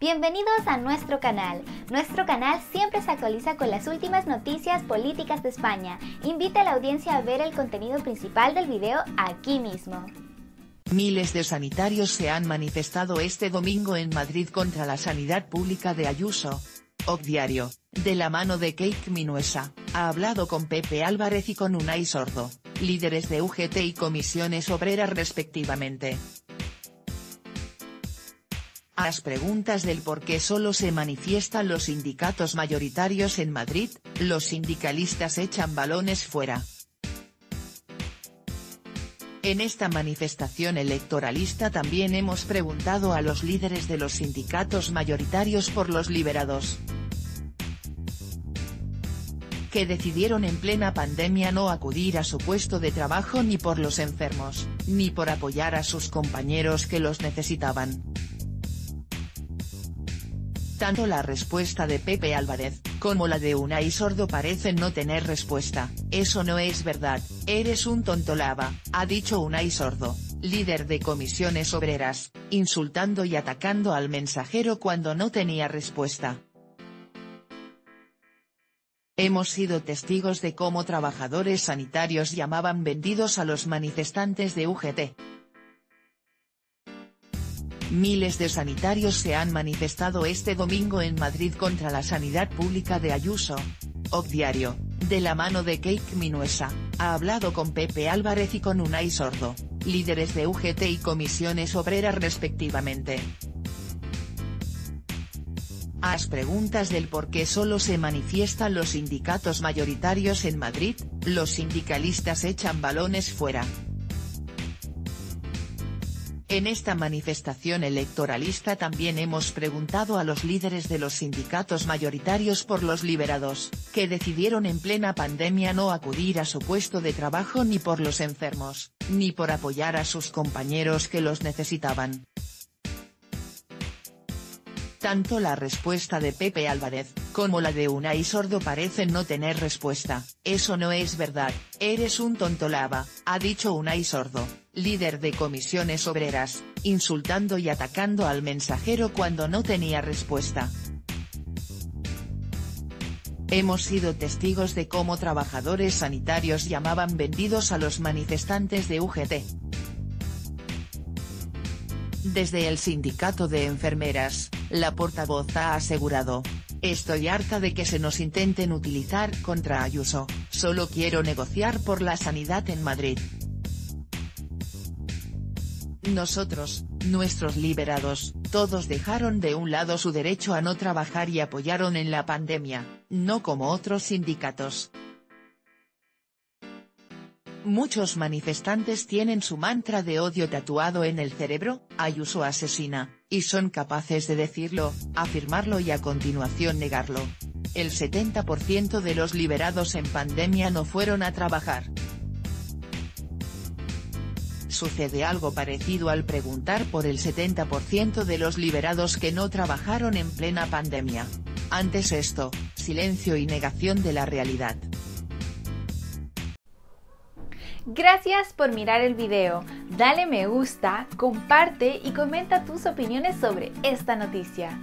Bienvenidos a nuestro canal. Nuestro canal siempre se actualiza con las últimas noticias políticas de España. Invita a la audiencia a ver el contenido principal del video aquí mismo. Miles de sanitarios se han manifestado este domingo en Madrid contra la sanidad pública de Ayuso. OC Diario, de la mano de Cake Minuesa, ha hablado con Pepe Álvarez y con Unai Sordo, líderes de UGT y comisiones obreras respectivamente. A las preguntas del por qué solo se manifiestan los sindicatos mayoritarios en Madrid, los sindicalistas echan balones fuera. En esta manifestación electoralista también hemos preguntado a los líderes de los sindicatos mayoritarios por los liberados. Que decidieron en plena pandemia no acudir a su puesto de trabajo ni por los enfermos, ni por apoyar a sus compañeros que los necesitaban. Tanto la respuesta de Pepe Álvarez, como la de Unai Sordo parecen no tener respuesta, eso no es verdad, eres un tontolaba, ha dicho Unai Sordo, líder de comisiones obreras, insultando y atacando al mensajero cuando no tenía respuesta. Hemos sido testigos de cómo trabajadores sanitarios llamaban vendidos a los manifestantes de UGT. Miles de sanitarios se han manifestado este domingo en Madrid contra la sanidad pública de Ayuso. OC Diario, de la mano de Cake Minuesa, ha hablado con Pepe Álvarez y con Unai Sordo, líderes de UGT y comisiones obreras respectivamente. A las preguntas del por qué solo se manifiestan los sindicatos mayoritarios en Madrid, los sindicalistas echan balones fuera. En esta manifestación electoralista también hemos preguntado a los líderes de los sindicatos mayoritarios por los liberados, que decidieron en plena pandemia no acudir a su puesto de trabajo ni por los enfermos, ni por apoyar a sus compañeros que los necesitaban. Tanto la respuesta de Pepe Álvarez, como la de Unai Sordo parecen no tener respuesta, eso no es verdad, eres un tontolaba, ha dicho Unai Sordo, líder de comisiones obreras, insultando y atacando al mensajero cuando no tenía respuesta. Hemos sido testigos de cómo trabajadores sanitarios llamaban vendidos a los manifestantes de UGT. Desde el sindicato de enfermeras, la portavoz ha asegurado, Estoy harta de que se nos intenten utilizar contra Ayuso, solo quiero negociar por la sanidad en Madrid. Nosotros, nuestros liberados, todos dejaron de un lado su derecho a no trabajar y apoyaron en la pandemia, no como otros sindicatos. Muchos manifestantes tienen su mantra de odio tatuado en el cerebro, Ayuso asesina, y son capaces de decirlo, afirmarlo y a continuación negarlo. El 70% de los liberados en pandemia no fueron a trabajar. Sucede algo parecido al preguntar por el 70% de los liberados que no trabajaron en plena pandemia. Antes esto, silencio y negación de la realidad. Gracias por mirar el video, dale me gusta, comparte y comenta tus opiniones sobre esta noticia.